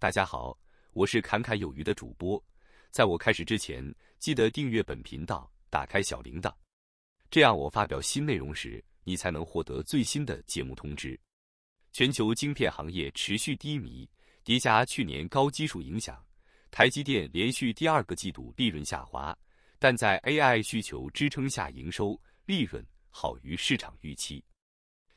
大家好，我是侃侃有余的主播。在我开始之前，记得订阅本频道，打开小铃铛，这样我发表新内容时，你才能获得最新的节目通知。全球晶片行业持续低迷，叠加去年高基数影响，台积电连续第二个季度利润下滑，但在 AI 需求支撑下，营收利润好于市场预期。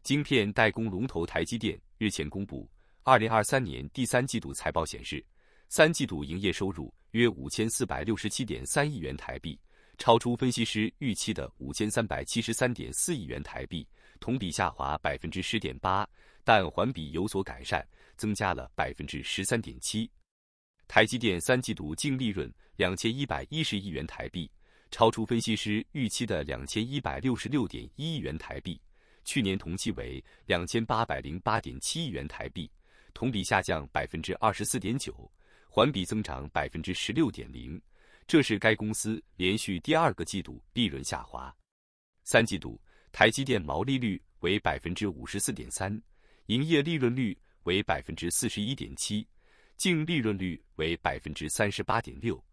晶片代工龙头台积电日前公布。二零二三年第三季度财报显示，三季度营业收入约五千四百六十七点三亿元台币，超出分析师预期的五千三百七十三点四亿元台币，同比下滑百分之十点八，但环比有所改善，增加了百分之十三点七。台积电三季度净利润两千一百一十亿元台币，超出分析师预期的两千一百六十六点一亿元台币，去年同期为两千八百零八点七亿元台币。同比下降百分之二十四点九，环比增长百分之十六点零，这是该公司连续第二个季度利润下滑。三季度台积电毛利率为百分之五十四点三，营业利润率为百分之四十一点七，净利润率为百分之三十八点六。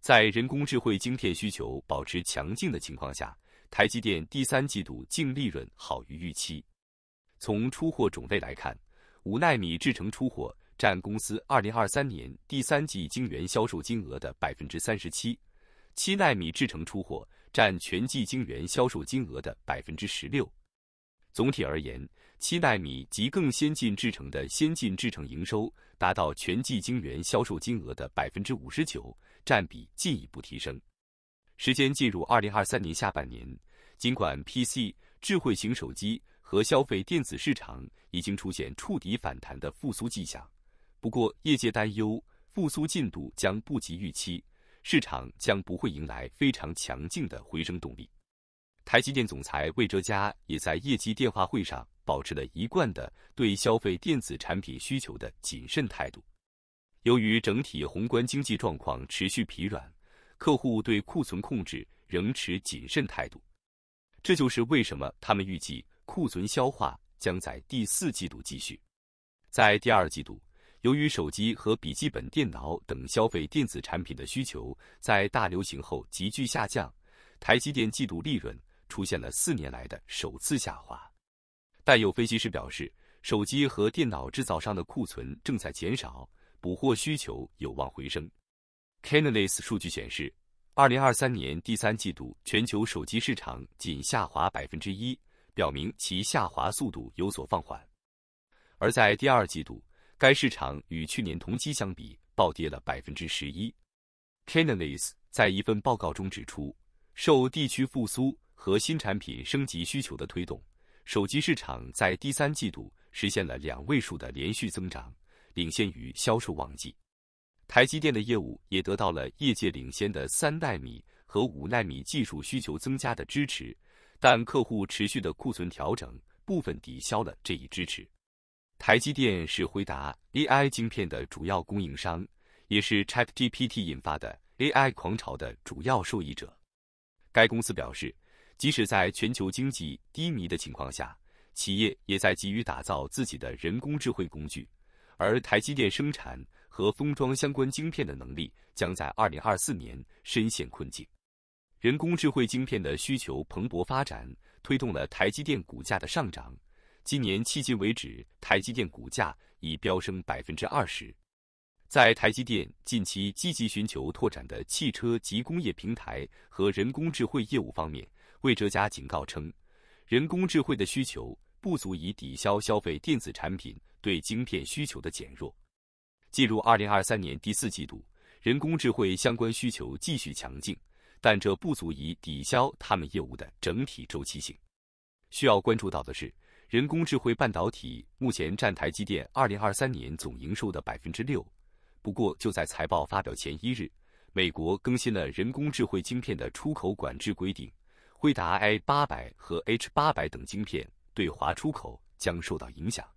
在人工智慧晶片需求保持强劲的情况下，台积电第三季度净利润好于预期。从出货种类来看。五纳米制程出货占公司二零二三年第三季晶圆销售金额的百分之三十七，七纳米制程出货占全季晶圆销售金额的百分之十六。总体而言，七纳米及更先进制程的先进制程营收达到全季晶圆销售金额的百分之五十九，占比进一步提升。时间进入二零二三年下半年，尽管 PC 智慧型手机。和消费电子市场已经出现触底反弹的复苏迹象，不过业界担忧复苏进度将不及预期，市场将不会迎来非常强劲的回升动力。台积电总裁魏哲嘉也在业绩电话会上保持了一贯的对消费电子产品需求的谨慎态度。由于整体宏观经济状况持续疲软，客户对库存控制仍持谨慎态度，这就是为什么他们预计。库存消化将在第四季度继续，在第二季度，由于手机和笔记本电脑等消费电子产品的需求在大流行后急剧下降，台积电季度利润出现了四年来的首次下滑。但有分析师表示，手机和电脑制造商的库存正在减少，补货需求有望回升。Canalys 数据显示，二零二三年第三季度全球手机市场仅下滑百分之一。表明其下滑速度有所放缓，而在第二季度，该市场与去年同期相比暴跌了百分之十一。Canalis 在一份报告中指出，受地区复苏和新产品升级需求的推动，手机市场在第三季度实现了两位数的连续增长，领先于销售旺季。台积电的业务也得到了业界领先的三纳米和五纳米技术需求增加的支持。但客户持续的库存调整部分抵消了这一支持。台积电是回答 AI 晶片的主要供应商，也是 ChatGPT 引发的 AI 狂潮的主要受益者。该公司表示，即使在全球经济低迷的情况下，企业也在急于打造自己的人工智慧工具，而台积电生产和封装相关晶片的能力将在2024年深陷困境。人工智慧晶片的需求蓬勃发展，推动了台积电股价的上涨。今年迄今为止，台积电股价已飙升百分之二十。在台积电近期积极寻求拓展的汽车及工业平台和人工智慧业务方面，魏哲家警告称，人工智慧的需求不足以抵消消费电子产品对晶片需求的减弱。进入二零二三年第四季度，人工智慧相关需求继续强劲。但这不足以抵消他们业务的整体周期性。需要关注到的是，人工智慧半导体目前占台积电二零二三年总营收的百分之六。不过，就在财报发表前一日，美国更新了人工智慧晶片的出口管制规定，辉达 i 八百和 H 八百等晶片对华出口将受到影响。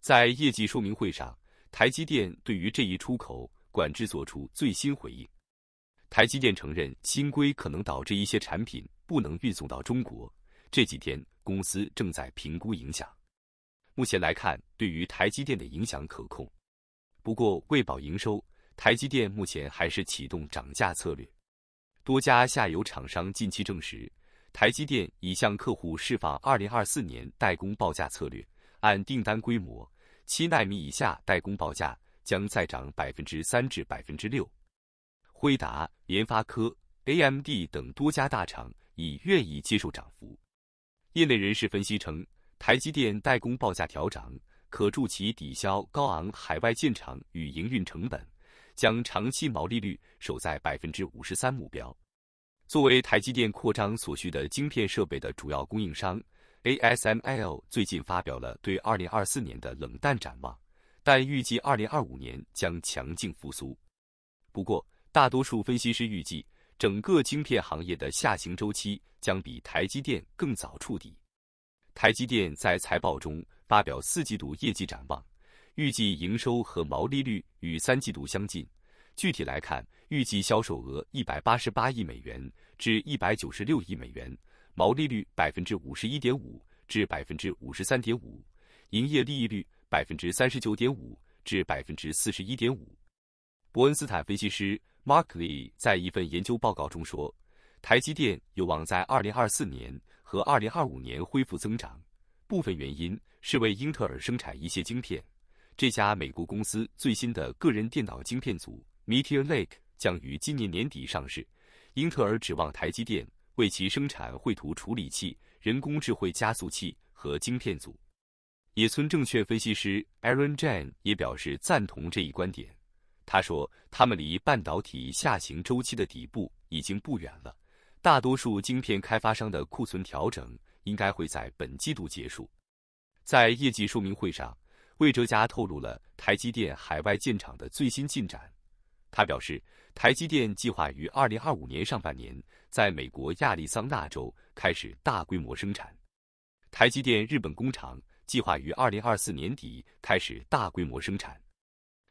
在业绩说明会上，台积电对于这一出口管制作出最新回应。台积电承认新规可能导致一些产品不能运送到中国。这几天，公司正在评估影响。目前来看，对于台积电的影响可控。不过为保营收，台积电目前还是启动涨价策略。多家下游厂商近期证实，台积电已向客户释放2024年代工报价策略，按订单规模，七纳米以下代工报价将再涨百分之三至百分之六。辉达、联发科、AMD 等多家大厂已愿意接受涨幅。业内人士分析称，台积电代工报价调涨，可助其抵消高昂海外建厂与营运成本。将长期毛利率守在百分之五十三目标。作为台积电扩张所需的晶片设备的主要供应商，ASML 最近发表了对二零二四年的冷淡展望，但预计二零二五年将强劲复苏。不过，大多数分析师预计，整个晶片行业的下行周期将比台积电更早触底。台积电在财报中发表四季度业绩展望。预计营收和毛利率与三季度相近。具体来看，预计销售额一百八十八亿美元至一百九十六亿美元，毛利率百分之五十一点五至百分之五十三点五，营业利率百分之三十九点五至百分之四十一点五。伯恩斯坦分析师 Mark Lee 在一份研究报告中说，台积电有望在二零二四年和二零二五年恢复增长，部分原因是为英特尔生产一些晶片。这家美国公司最新的个人电脑晶片组 Meteor Lake 将于今年年底上市。英特尔指望台积电为其生产绘图处理器、人工智慧加速器和晶片组。野村证券分析师 Aaron Jan 也表示赞同这一观点。他说：“他们离半导体下行周期的底部已经不远了，大多数晶片开发商的库存调整应该会在本季度结束。”在业绩说明会上。魏哲家透露了台积电海外建厂的最新进展。他表示，台积电计划于二零二五年上半年在美国亚利桑那州开始大规模生产。台积电日本工厂计划于二零二四年底开始大规模生产。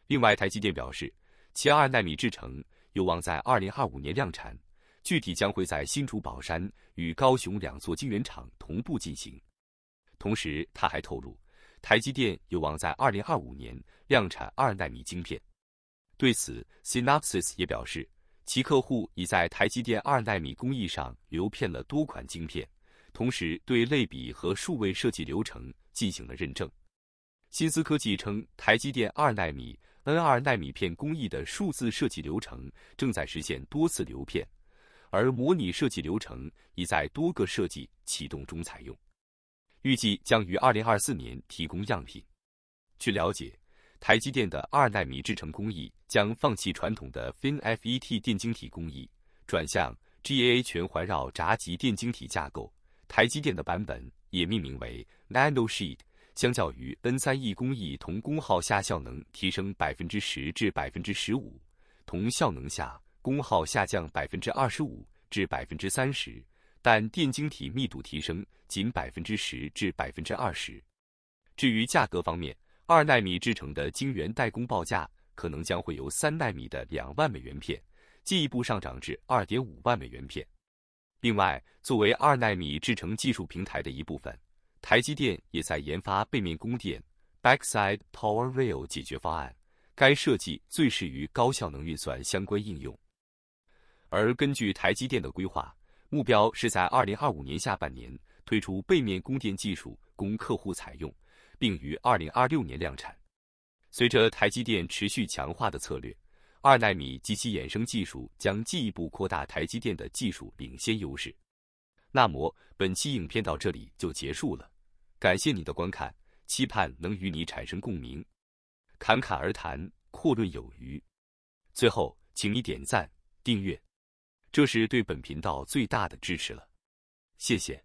另外，台积电表示，其二纳米制程有望在二零二五年量产，具体将会在新竹宝山与高雄两座晶圆厂同步进行。同时，他还透露。台积电有望在二零二五年量产二纳米晶片。对此，Synopsys 也表示，其客户已在台积电二纳米工艺上流片了多款晶片，同时对类比和数位设计流程进行了认证。新思科技称，台积电二纳米 N 二纳米片工艺的数字设计流程正在实现多次流片，而模拟设计流程已在多个设计启动中采用。预计将于二零二四年提供样品。据了解，台积电的二纳米制程工艺将放弃传统的 FinFET 电晶体工艺，转向 GAA 全环绕闸极电晶体架构。台积电的版本也命名为 Nanosheet，相较于 N 三 E 工艺，同功耗下效能提升百分之十至百分之十五，同效能下功耗下降百分之二十五至百分之三十。但电晶体密度提升仅百分之十至百分之二十。至于价格方面，二纳米制成的晶圆代工报价可能将会由三纳米的两万美元片进一步上涨至二点五万美元片。另外，作为二纳米制成技术平台的一部分，台积电也在研发背面供电 （Backside Power Rail） 解决方案，该设计最适于高效能运算相关应用。而根据台积电的规划。目标是在二零二五年下半年推出背面供电技术供客户采用，并于二零二六年量产。随着台积电持续强化的策略，二纳米及其衍生技术将进一步扩大台积电的技术领先优势。那么，本期影片到这里就结束了，感谢你的观看，期盼能与你产生共鸣。侃侃而谈，阔论有余。最后，请你点赞、订阅。这是对本频道最大的支持了，谢谢。